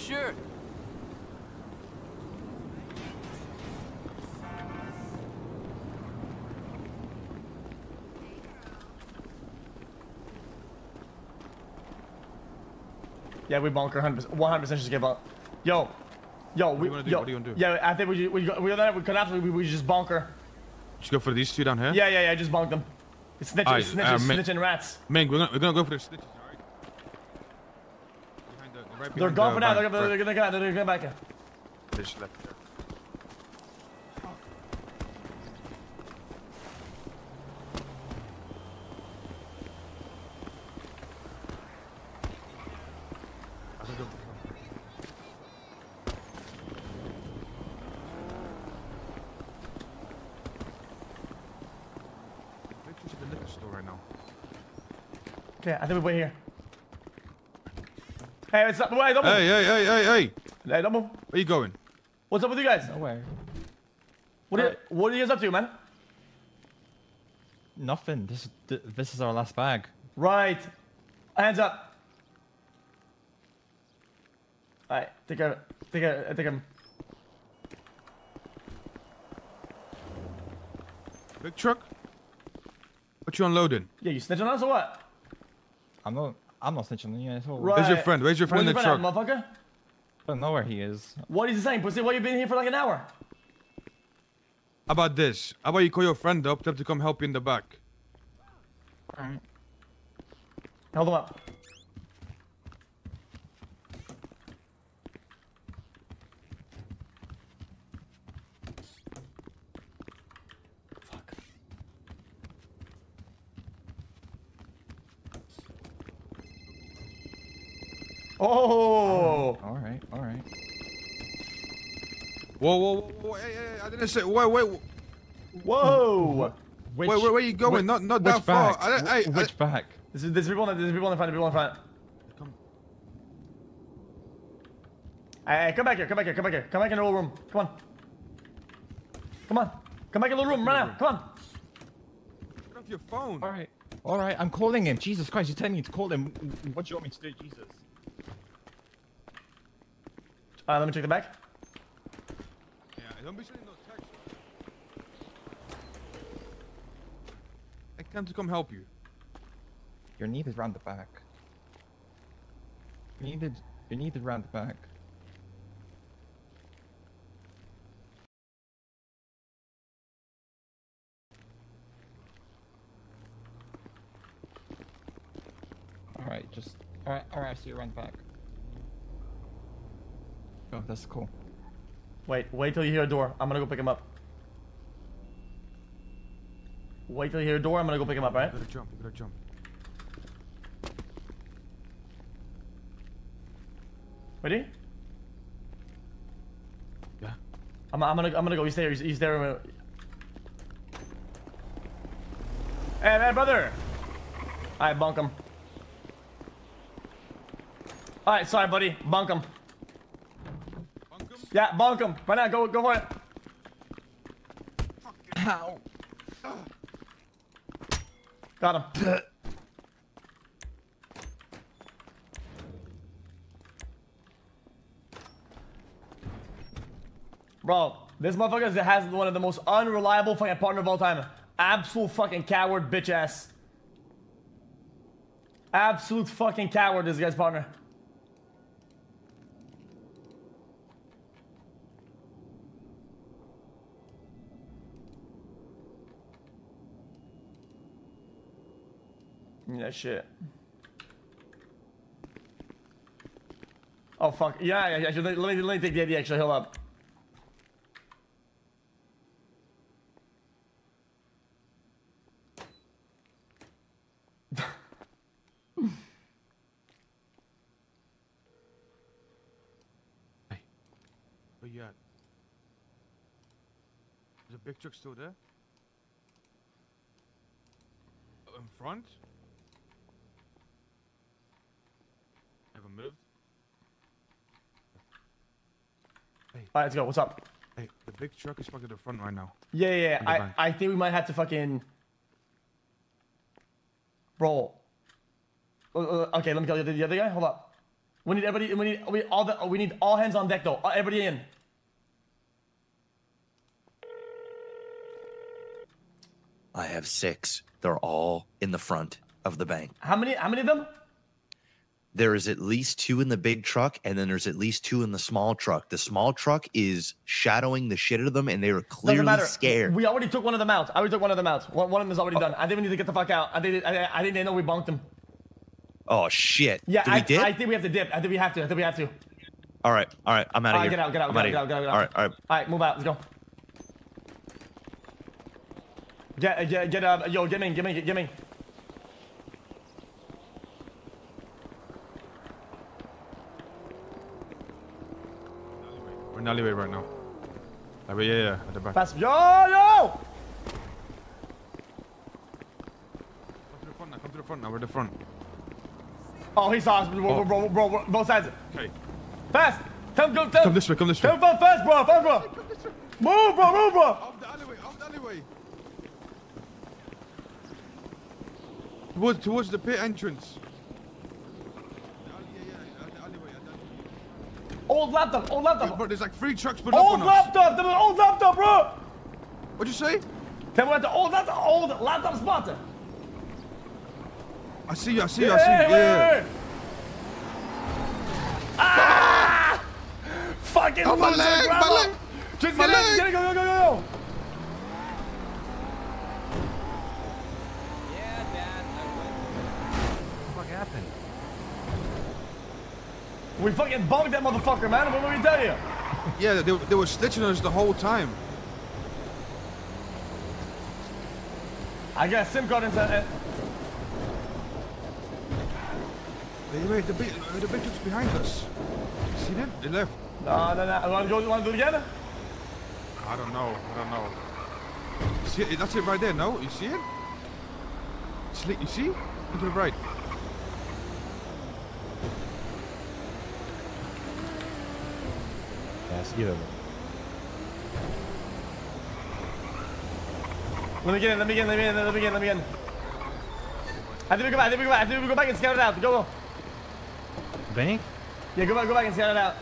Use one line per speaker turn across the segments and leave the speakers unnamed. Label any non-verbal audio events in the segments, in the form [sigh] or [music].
For sure.
Yeah, we bunker 100%. 100% just give up. Yo, yo, we,
you wanna do?
yo,
What do you wanna do?
Yeah, I think we we we, we, we could after we, we just bunker.
Just go for these two down here.
Yeah, yeah, yeah, just bunk them. It's snitches,
Alright,
snitches,
uh,
snitching rats.
Ming, we're gonna, we're gonna go for the stitches, alright? Behind the, right
They're gone for now. They're gonna, they're gonna get out. They're gonna back. here.
They just left there. I think of the front. Pictures of the liquor store right now.
Okay, I think we wait here. Hey, what's up? Wait.
Hey, hey, hey, hey, hey!
Hey, don't.
Where you going?
What's up with you guys?
Nowhere.
What are, you, what are you guys up to, man?
Nothing. This this is our last bag.
Right. Hands up. Alright, take care. Take care. Take care.
Big truck? What you unloading?
Yeah, you snitching on us or what?
I'm not. I'm not snitching on you at all.
Right.
Where's your friend? Where's your friend in
Where's
the
your
truck?
at, motherfucker?
I don't know where he is.
What is he saying, pussy? Why you been here for like an hour?
How about this? How about you call your friend up, tell him to come help you in the back?
Alright.
Hold him up. Fuck. Oh!
All right. All right.
Whoa, whoa, whoa, whoa, hey, hey, hey, I didn't say, wait, wait,
Whoa!
Which,
wait, wait, where are you going?
which-
not, not
which
that far.
back?
I, don't- I,
Wh- which back?
There's, there's people in there's people in front. There's people in front.
Come.
Hey, hey, come back here. Come back here. Come back here. Come back in the little room. Come on. Come on. Come back in the little room. Right now. Come on.
Get off your phone.
All right. All right. I'm calling him. Jesus Christ! You're telling me to call him. What do you want me to do, Jesus?
Uh, let me check the back.
Yeah, don't be sending no text. I came to come help you.
You're needed round the back. You're needed. You're needed round the back. All right. Just. All right. All right. I see you round the back. Oh, that's cool.
Wait. Wait till you hear a door. I'm gonna go pick him up. Wait till you hear a door. I'm gonna go pick him up. Right?
You gotta jump, you gotta jump.
Ready?
Yeah.
I'm, I'm gonna I'm gonna go. He's there. He's, he's there. Hey, man, brother. All right, bunk him. All right, sorry, buddy. Bunk him. Yeah, bunk him. Right now, go go for it.
Ow.
Got him. Bro, this motherfucker has one of the most unreliable fucking partner of all time. Absolute fucking coward, bitch ass. Absolute fucking coward, this guy's partner. Yeah, shit. Oh fuck. Yeah, yeah, yeah. Let, me let me take the idea. Actually, hold up. [laughs]
Hey, where you at? Is the big truck still there? Oh, In front? Haven't moved?
All right, let's go. What's up?
Hey, the big truck is parked at the front right now.
Yeah, yeah. yeah. I
back.
I think we might have to fucking. Bro. Uh, uh, okay, let me tell you the, the other guy. Hold up. We need everybody. We need we all the. We need all hands on deck though. Uh, Everybody in.
I have six. They're all in the front of the bank.
How many? How many of them?
There is at least two in the big truck, and then there's at least two in the small truck. The small truck is shadowing the shit out of them, and they are
Doesn't
clearly scared.
We already took one of them out. I already took one of them out. One, one of them is already done. I think we need to get the fuck out. I think I, I think they know we bunked them.
oh shit!
Yeah, I? I think we have to dip. I think we have to. I think we have to.
all right, all right. I'm out of
right,
here.
get out, get out, get out, get out, get out, get out.
All right, all right.
All right, move out. Let's go. Get, get, get, uh, yo, get me, get me, get me.
We're in the alleyway right now. Alleyway, yeah, yeah, at the back.
Fast, yo, yo!
Come to the front now. Come to the front now. We're at the front.
Oh, he saw us, bro,
Oh.
bro, bro, bro, both sides.
Okay.
Fast! Tell him, go, tell
Come this way. Come this way.
Come him, fast, fast, bro, fast, bro. Move, bro, move, bro.
Up the alleyway. Up the alleyway. Towards, towards the pit entrance. The alley- yeah, yeah, at the alleyway, at the alleyway.
Old laptop, old laptop.
Bro, there's like three trucks put up
Old
on us.
laptop, the old laptop, bro.
What'd you say?
Tell me what the old laptop, old laptop spot.
I see you. I see you. I see you. Yeah.
Ah! [laughs] Fucking
Oh, my leg, my leg,
Just
my
get
leg.
get it, go, go, go, go. We fucking bugged that motherfucker, man. What did we tell you?
Yeah, they, they were stitching us the whole time.
I got SIM card inside. uh,
Wait, wait, the big, the big truck's behind us. See them? They left.
No, no, no. You want to go? You want to do it again?
I don't know. I don't know. See it? That's it right there. No, you see it? See, you see? To the right.
I see them.
Let me get in. Let me get in. Let me get in. Let me get in. Let me get in. I think we go back. I think we go back. I think we go back and scout it out. Go, go.
Bank?
Yeah, go back. Go back and scout it out.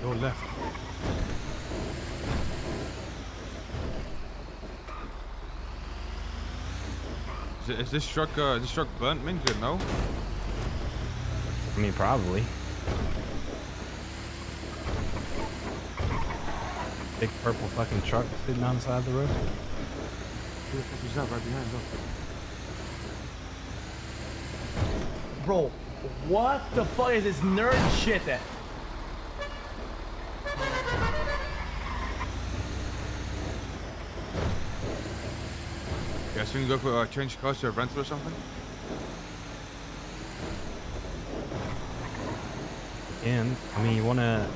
Go left. Is, it, is this truck, uh, is this truck burnt, Minka? No?
I mean, probably. Big purple fucking truck sitting on the side of the road.
Who the fuck is that right behind? Look.
Bro, what the fuck is this nerd shit that?
Yeah, so we can go for a uh, change cars to a rental or something?
And I mean, you wanna?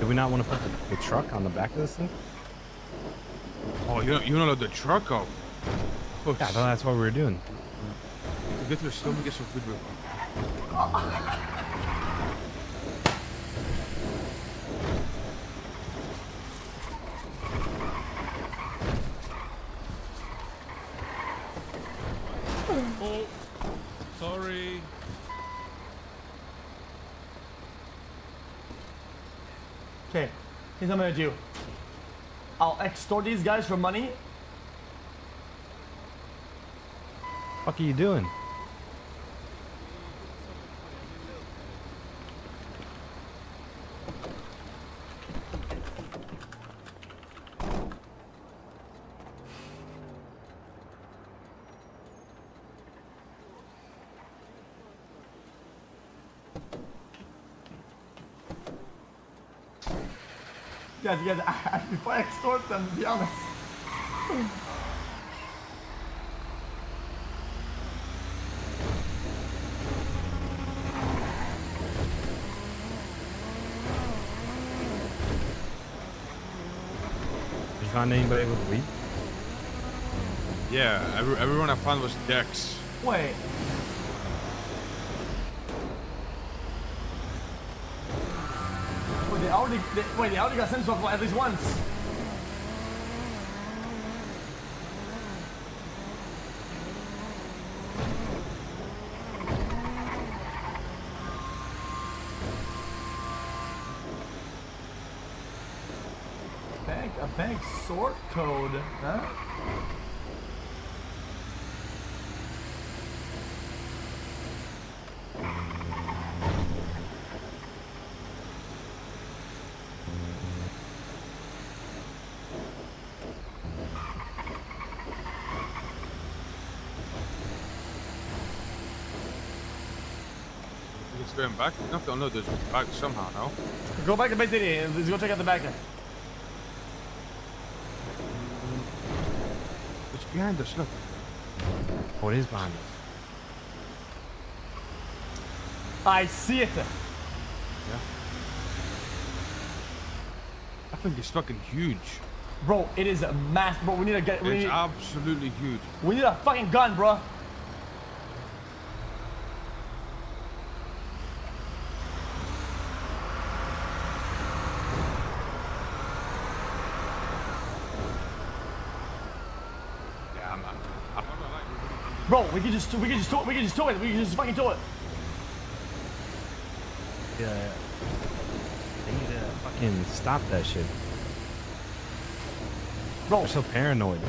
Do we not want to put the, the truck on the back of this thing?
Oh, you you don't load the truck up. Oh,
Yeah, I thought that's what we were doing.
Get to the store and get some food real quick.
Oh, sorry.
Okay, I'm gonna do. I'll extort these guys for money.
What are you doing?
Guys, you guys, [laughs] I, before I extort them, to be honest.
Did you find anybody with weed?
Yeah, every, everyone I found was Dex.
Wait. Already, they, wait, they already got sent to at least once. Bank, a bank sort code, huh?
It's going back. You have to unload this back somehow, now.
Go back to Bay City and let's go check out the back end.
It's behind us, look.
Oh, it is behind us.
I see it. Yeah.
I think it's fucking huge.
Bro, it is a mass. Bro, we need to get. We
It's
need,
absolutely huge.
we need a fucking gun, bro.
Yeah, I'm, I'm, I'm not gonna lie.
Bro, we can just we can just tow it. We can just tow it. We can just fucking tow it.
Yeah. They need to fucking stop that shit.
Bro,
They're so paranoid.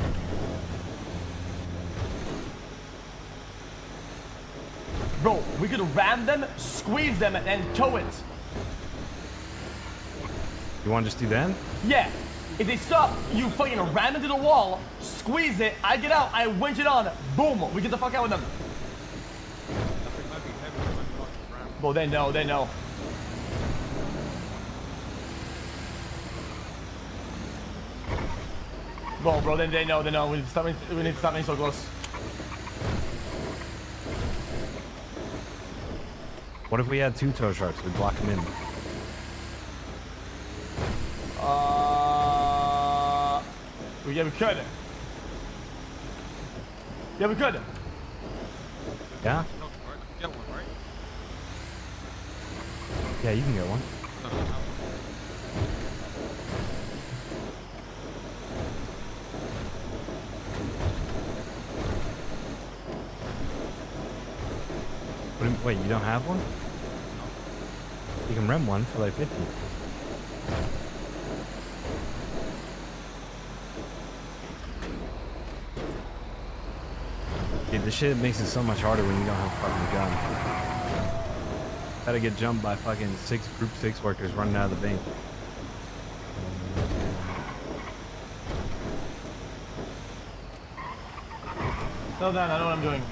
bro, we could ram them, squeeze them, and tow it.
You want to just do that?
Yeah. If they stop, you fucking ram into the wall, squeeze it. I get out. I winch it on. Boom. We get the fuck out with them. Bro, they know. They know. Bro, bro, they, they know. They know. We need to stop. We need to stop being so close.
What if we had two tow sharks? We'd block them in.
Yeah, we could. Yeah.
Yeah?
Get one, right?
Yeah, you can get one. Wait, you don't have one? You can rent one for like 50. Shit makes it so much harder when you don't have a fucking gun. Gotta get jumped by fucking six group six workers running out of the bank.
Slow down. I know what I'm doing.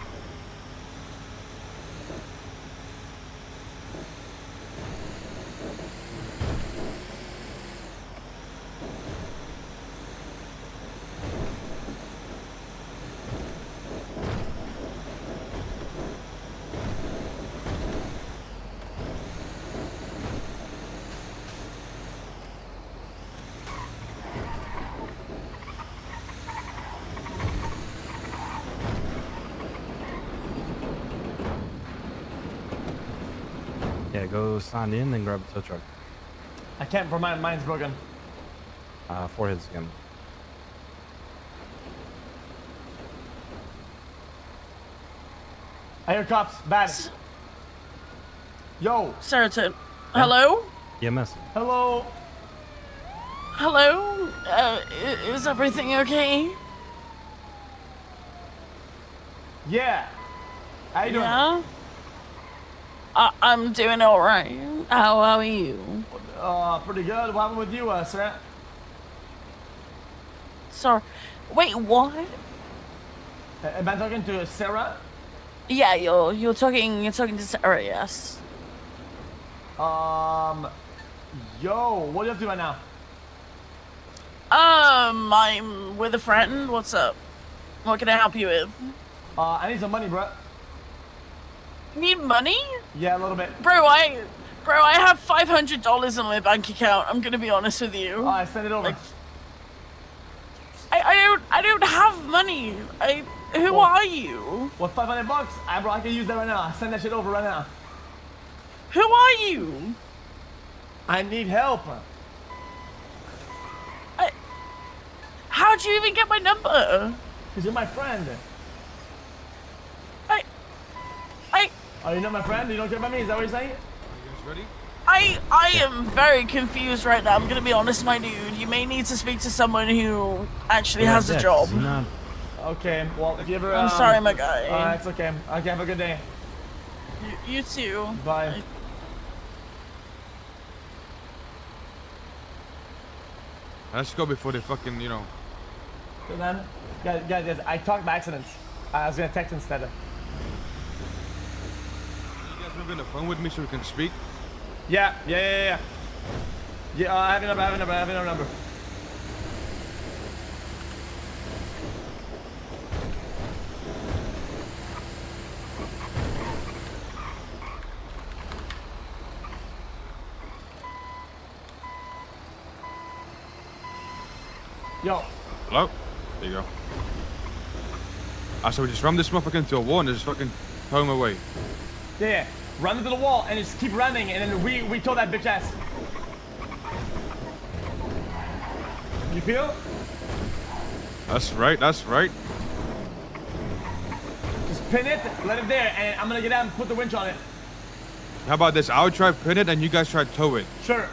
Yeah, go sign in, then grab a tow truck.
I can't. For my mine's broken.
Uh, foreheads again.
I hear cops. Bad. Yo.
Serotonin. Hello?
EMS.
Hello.
Hello? Uh, is everything okay?
Yeah. How you doing?
Yeah? I- I'm doing alright. How, how are you?
Uh, pretty good. What happened with you, uh, sir?
Sorry. Wait, what?
Uh, Am I talking to Sarah?
Yeah, you're you're talking you're talking to Sarah, yes.
Um, yo, what are you up to right now?
Um, I'm with a friend. What's up? What can I help you with?
Uh, I need some money, bro.
Need money?
Yeah, a little bit.
Bro, I bro, I have five hundred dollars in my bank account. I'm gonna be honest with you.
Uh, send it over.
Like, I, I don't I don't have money. I Who
Well-
are you?
What, 500 bucks? I, bro, I can use that right now. Send that shit over right now.
Who are you?
I need help.
How'd you even get my number?
Because you're my friend.
I,
Oh, you're not my friend? You don't care about me? Is that what you're saying?
You guys ready?
I, I am very confused right now. I'm gonna be honest, my dude. You may need to speak to someone who actually has a job.
you're not-
Okay, well, if you ever.
I'm
um,
sorry, my guy.
Uh, it's okay. Okay, have a good day.
you, you too.
Bye.
Let's go before they fucking, you know.
So then, guys, guys, guys, I talked by accident. I was gonna text instead.
You guys want on the phone with me so we can speak?
Yeah, yeah, yeah, yeah. Yeah, I have your number, I have your number, I have your number. Yo,
Hello? There you go. Ah, so we just ram this motherfucker into a wall and just fucking him away.
yeah. Run into the wall and just keep running, and then we we tow that bitch ass. You feel?
That's right, that's right.
Just pin it, let it there, and I'm gonna get out and put the winch on it.
How about this? I'll try pin it and you guys try tow it.
Sure.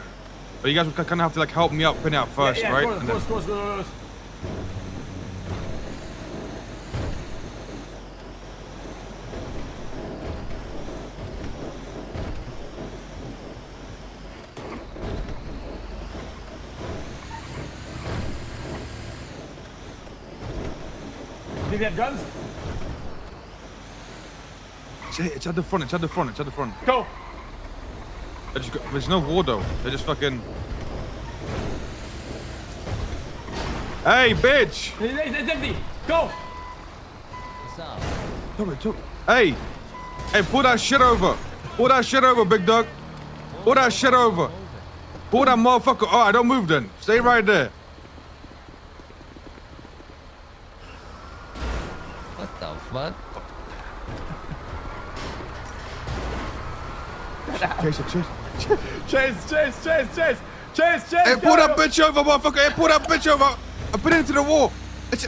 But you guys kind of have to like help me out, pin it out first,
yeah, yeah,
right?
Of course, of course, of course, of course, of course. Do they have guns?
It's, it's at the front, it's at the front, it's at the front.
Go.
I just got- there's no war though. They're just fucking. Hey, bitch!
It's, it's- it's empty. Go.
Tow it, tow it. Hey! Hey, pull that shit over! Pull that shit over, big dog! Pull that shit over! Pull that motherfucker. Alright, don't move then. Stay right there.
What the fuck?
Chase it, chase.
Chase, chase, chase, chase, chase, chase.
Hey,
go,
pull that bitch over, motherfucker! Hey, pull that bitch over! I put it into the wall! It's.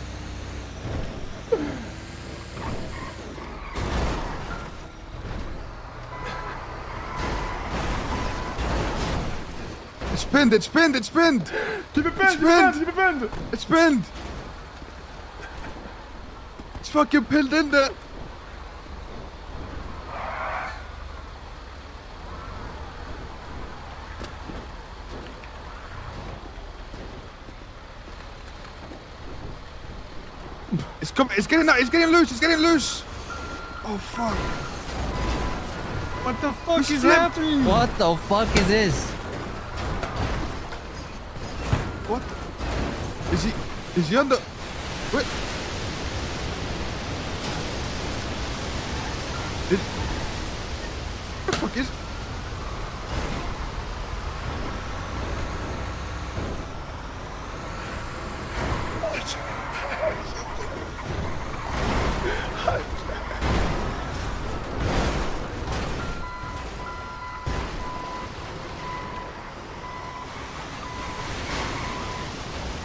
It's pinned, it's pinned, it's pinned!
Keep it pinned,
It's
keep it pinned,
pinned.
keep it pinned.
It's pinned! It's fucking pinned in there! It's it's getting it's getting loose, it's getting loose! Oh fuck.
What the fuck is happening?
What the fuck is this?
What? Is he, is he under, wait. Did, what the fuck is,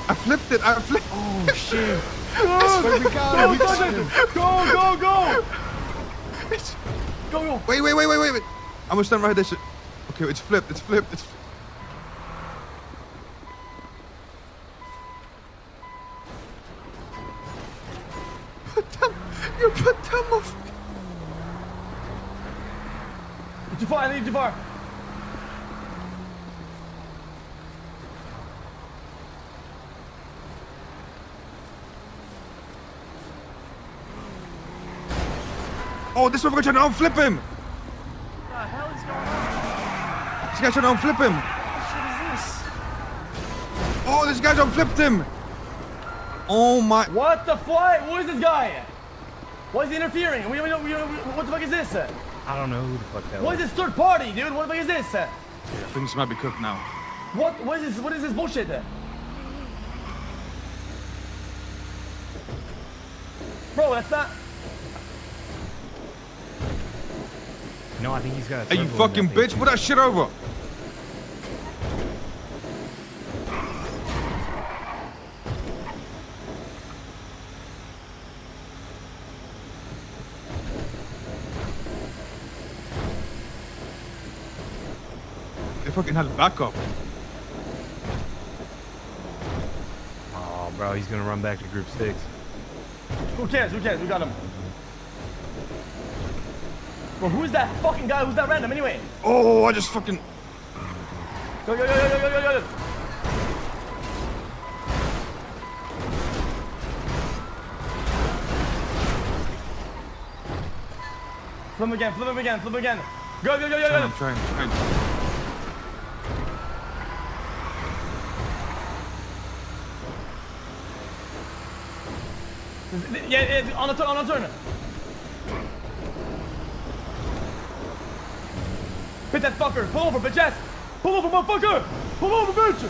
I flipped it, I flipped.
Oh shit.
Go,
we got him, we got him.
Go, go, go.
It's,
Go, go.
wait, wait, wait, wait, wait, wait. I'm gonna stand right there. Okay, it's flipped, it's flipped, it's Put them, you put them off.
You're too far, I need too
Oh, this motherfucker trying to unflip him.
What the hell is going on?
This guy's trying to unflip him.
What shit is this?
Oh, this guy's unflipped him. Oh my.
What the fuck? Who is this guy? Why is he interfering? We, we, we, we, what the fuck is this?
I don't know who the fuck that
What
was.
is this third party, dude? What the fuck is this?
I think this might be cooked now.
What, what is this, what is this bullshit? Bro, that's not.
No, I think he's got. a
Hey, you
circle in that
fucking
thing.
bitch, put that shit over. They fucking had backup.
Oh, bro, he's gonna run back to group six.
Who cares? Who cares? We got him. Bro, who is that fucking guy? Who's that random anyway?
Oh, I just fucking.
Go, go, go, go, go, go, go, go. Flip him again, flip him again, flip him again. Go, go, go, go, go.
I'm
go.
trying, trying.
Yeah, yeah, on a turn, on a turn. Hit that fucker. Pull over, bitch ass. Pull over, motherfucker. Pull over, bitch.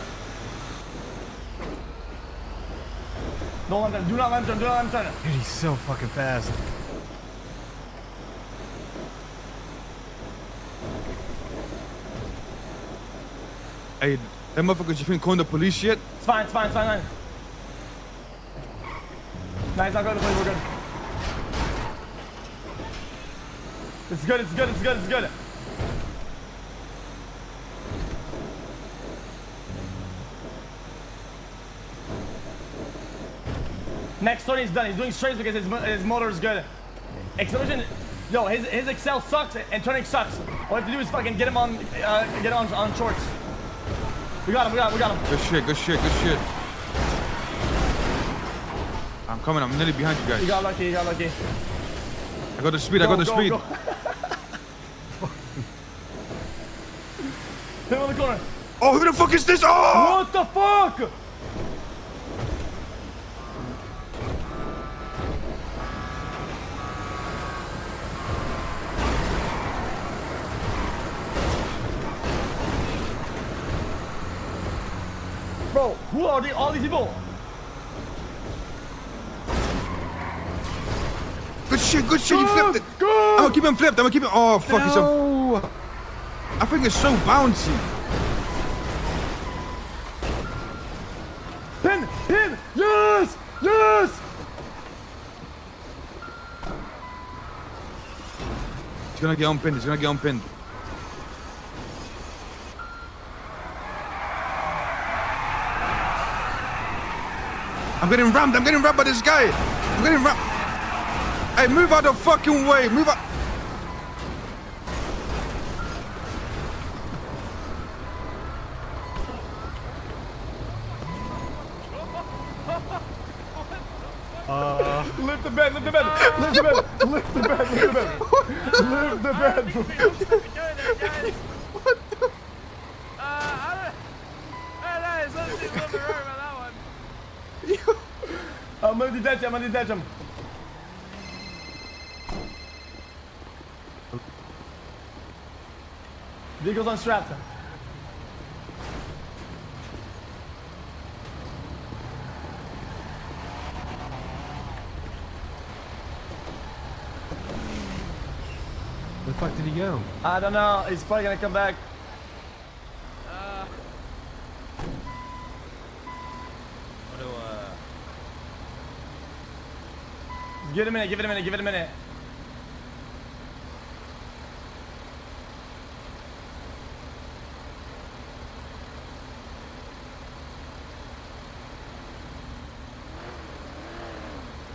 Don't let him. Do not let him. Do not let him.
Dude, he's so fucking fast.
Hey, that motherfuckers, you think calling the police yet?
It's fine, it's fine, it's fine, fine. Nah, he's not going to play. We're good. It's good, it's good, it's good, it's good. Next turn he's done. He's doing straights because his, his motor is good. Acceleration, yo, his his excel sucks and turning sucks. All we have to do is fucking get him on, uh, get on on shorts. We got him, we got him, we got him.
Good shit, good shit, good shit. I'm coming, I'm nearly behind you guys.
You got lucky, you got lucky.
I got the speed, I got the
Go, go,
speed.
go. Hit him on the corner.
Oh, who the fuck is this? Oh!
What the fuck? Bro, who are the, all these people?
Good shit, good shit, you flipped it.
Go!
I'm gonna keep him flipped, I'm gonna keep him. Oh, fuck, he's so. I think it's so bouncy.
Pin! Pin! Yes! Yes!
He's gonna get unpinned, he's gonna get unpinned. I'm getting rammed, I'm getting rammed by this guy. I'm getting rammed. Hey, move out the fucking way, move out.
Lift the bed, lift the bed, lift the bed, lift the bed, lift the bed. Lift the bed. I'm gonna detach him, I'm gonna detach him. Vehicle's unstrapped.
Where the fuck did he go?
I don't know, he's probably gonna come back.
What do, uh...
Give it a minute, give it a minute, give it a minute.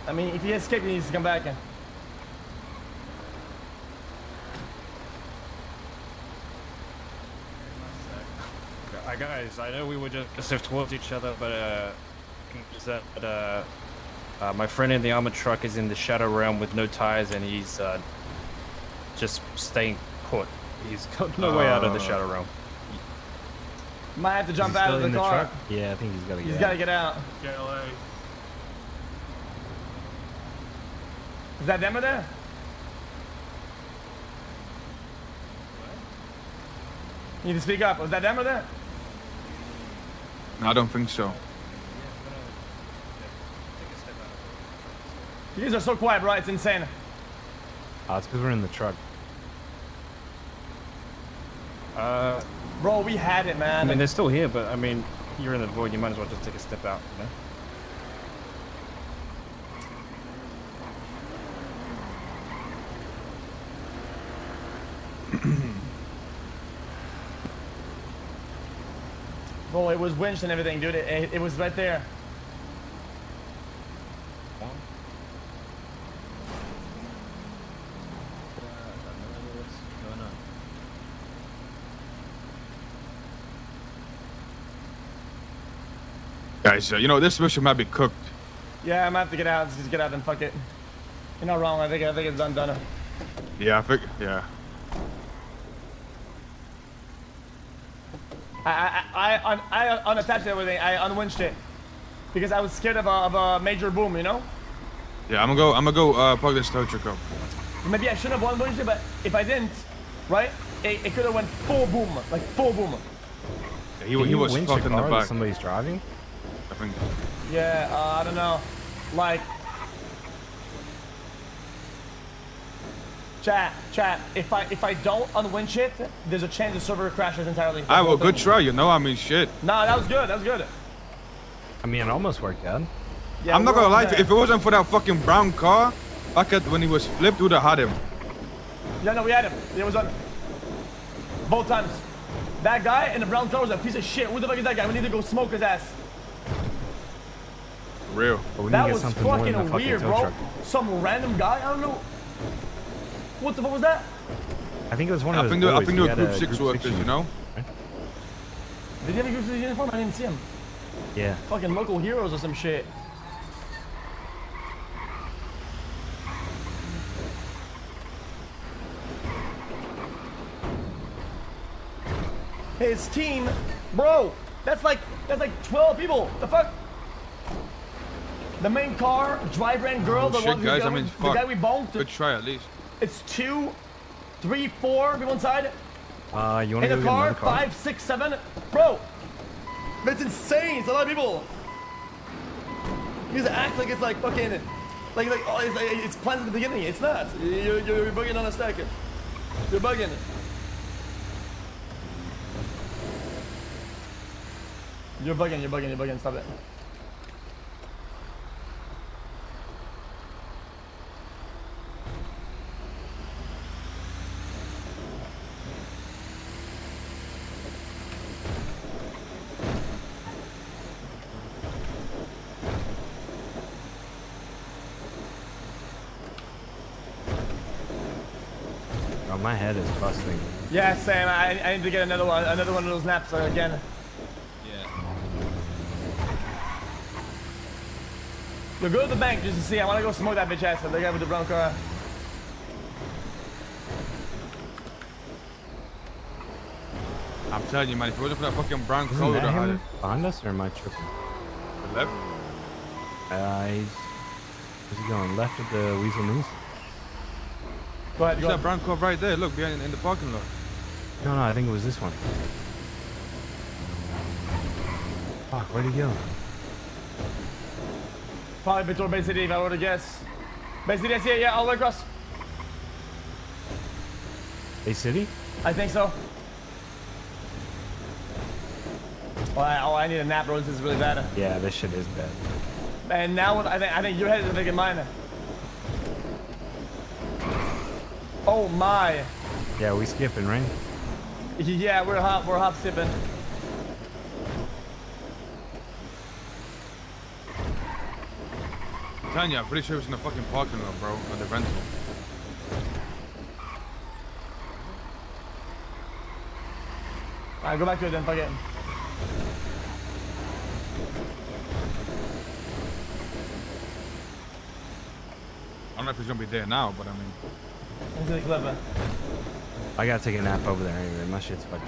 I mean, if he escaped, he needs to come back. in.
Guys, I know we were just stiff towards each other, but uh, is that uh, uh, my friend in the armored truck is in the shadow realm with no tires, and he's uh, just staying put. He's got no way out of the shadow realm.
Might have to jump out of the
in
car.
truck? Yeah, I think he's gotta get
He's
out.
gotta get out.
KLA.
Is that them or there? You need to speak up. Was that them or there?
No, I don't think so.
You guys are so quiet, bro. It's insane.
Uh, it's because we're in the truck. Uh,
Bro, we had it, man.
I mean, they're still here, but I mean, you're in the void. You might as well just take a step out. You know? [clears throat]
Bro, it was winched and everything, dude. It, it, it was right there.
What's going on?
Guys, uh, you know, this mission might be cooked.
Yeah, I'm gonna have to get out. Let's just get out and fuck it. You're not wrong. I think I think it's done, done.
Yeah, I think, yeah.
I I I, un, I unattached everything. I unwinched it because I was scared of a, of a major boom. You know.
Yeah, I'm gonna go, I'm gonna go, uh, plug this tow truck up.
Maybe I should have unwinched it, but if I didn't, right, it, it could have went full boom, like full boom.
Yeah, he,
Can
he
you
was
winch
fucked in the back.
Somebody's driving.
I think.
Yeah, uh, I don't know. Like, chat, chat. If I if I don't unwinch it, there's a chance the server crashes entirely.
I will, good try, you know, I mean, shit.
Nah, that was good. That was good.
I mean, it almost worked out.
Yeah,
I'm not gonna lie, to you, if it wasn't for that fucking brown car, back at when he was flipped, we would have had him.
Yeah, no, we had him. It was on both times. That guy in the brown car was a piece of shit. Who the fuck is that guy? We need to go smoke his ass.
For real.
But we need
That
to get
was
something more than a
fucking
fucking
weird,
tow
bro.
truck.
Some random guy. I don't know. What the fuck was that?
I think it was one
I
of those
think, I
boys.
think
We
they were group
a
six
group
workers, you know?
Did he have a group uniform? I didn't see him.
Yeah.
Fucking local heroes or some shit. His team, bro. That's like that's like 12 people. The fuck? The main car, driver and girl,
Oh,
the
shit,
one who
guys,
the,
I mean,
the
fuck.
guy we bonked.
Good try, at least.
It's two, three, four people inside.
Uh, you want
In
to
a
go get
car,
another car?
five, six, seven. Bro, that's insane. It's a lot of people. You guys act like it's like fucking, like like oh, it's, like, it's planned at the beginning. It's not. You're, you're, you're bugging on a stack. You're bugging. You're bugging. You're bugging. You're bugging. Stop it.
My head is busting.
Yeah, Sam. I, I need to get another one. Another one of those naps uh, again.
Yeah.
Yo, go to the bank just to see. I want to go smoke that bitch ass. The guy with the brown car.
I'm telling you, man, if it wasn't for that fucking brown car,
Isn't
we would have had it.
behind us, or am I tripping?
The left?
Uh, he's... Where's he going? Left of the Weasel News?
Go ahead.
There's
Go
that
ahead.
brown car right there, look, behind in the parking lot.
No, no, I think it was this one. Fuck, where'd he go?
Probably Victor Bay City if I were to guess. Bay City, I see it. Yeah, all the way across.
Bay City?
I think so. Oh, I, oh, I need a nap, bro. This is really bad.
Yeah, this shit is bad.
And now I think I think your head is bigger than mine. Oh my.
Yeah, we skipping, right?
Yeah, we're hop we're hop skipping.
I'm telling you, I'm pretty sure it was in the fucking parking lot, bro, at the rental.
Alright, go back to it then. Fuck it.
I don't know if he's gonna be there now, but I mean,
Clip.
I gotta take a nap over there anyway. My shit's fucking.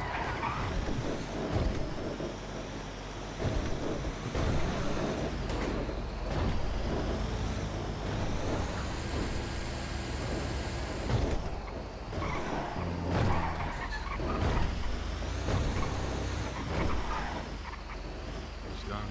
he's done.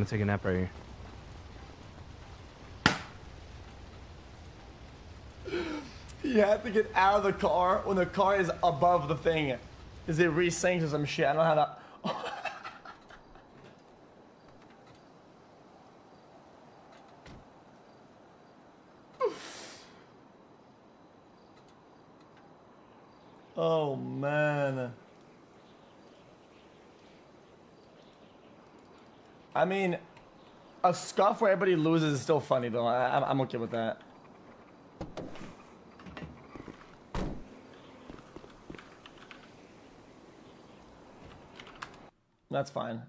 Gonna take a nap right here.
You have to get out of the car when the car is above the thing. Is it resynced or some shit? I don't know how to. oh man. I mean, a scuff where everybody loses is still funny though. I, I'm okay with that. That's fine.